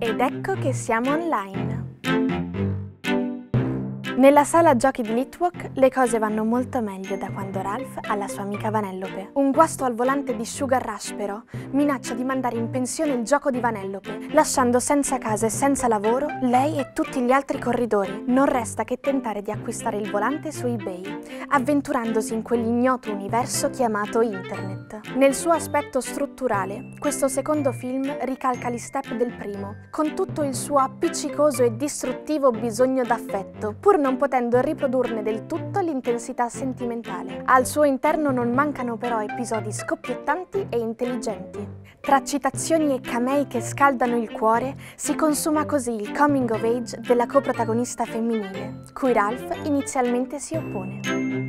Ed ecco che siamo online. Nella sala giochi di Litwalk le cose vanno molto meglio da quando Ralph ha la sua amica Vanellope. Un guasto al volante di Sugar Rush però minaccia di mandare in pensione il gioco di Vanellope, lasciando senza casa e senza lavoro lei e tutti gli altri corridori. Non resta che tentare di acquistare il volante su eBay, avventurandosi in quell'ignoto universo chiamato Internet. Nel suo aspetto strutturale, questo secondo film ricalca gli step del primo, con tutto il suo appiccicoso e distruttivo bisogno d'affetto, pur non non potendo riprodurne del tutto l'intensità sentimentale. Al suo interno non mancano però episodi scoppiettanti e intelligenti. Tra citazioni e camei che scaldano il cuore, si consuma così il coming of age della coprotagonista femminile, cui Ralph inizialmente si oppone.